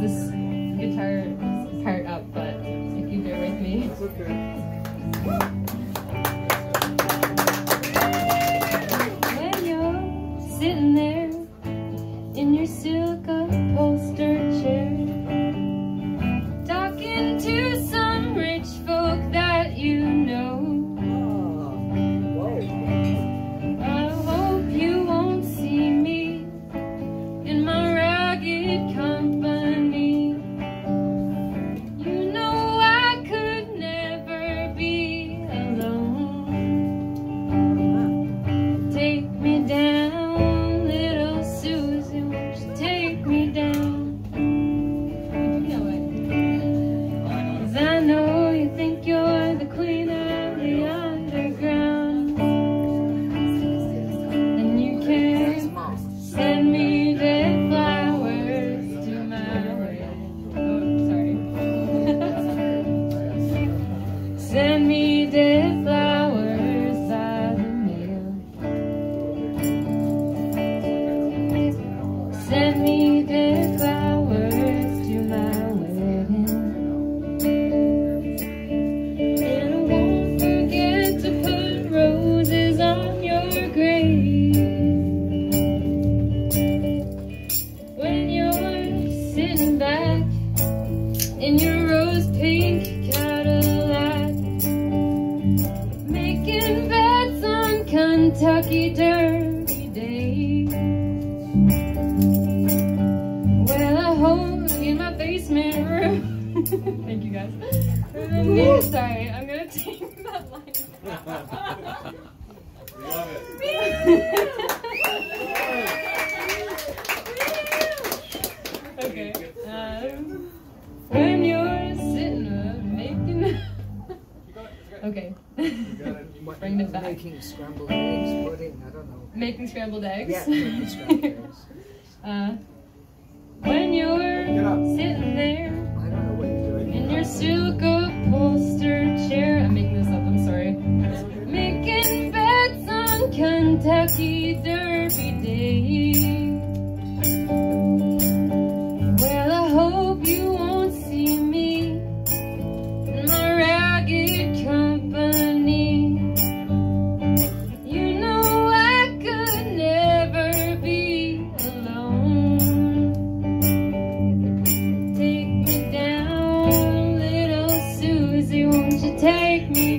this Sorry, I'm gonna take that line. Love it. okay. Um, when you're sitting up, making. okay. Bring them back. Making scrambled eggs, pudding. I don't know. Making scrambled eggs. Yeah. Making scrambled eggs. uh, Kentucky Derby Day. Well, I hope you won't see me in my ragged company. You know I could never be alone. Take me down, little Susie, won't you take me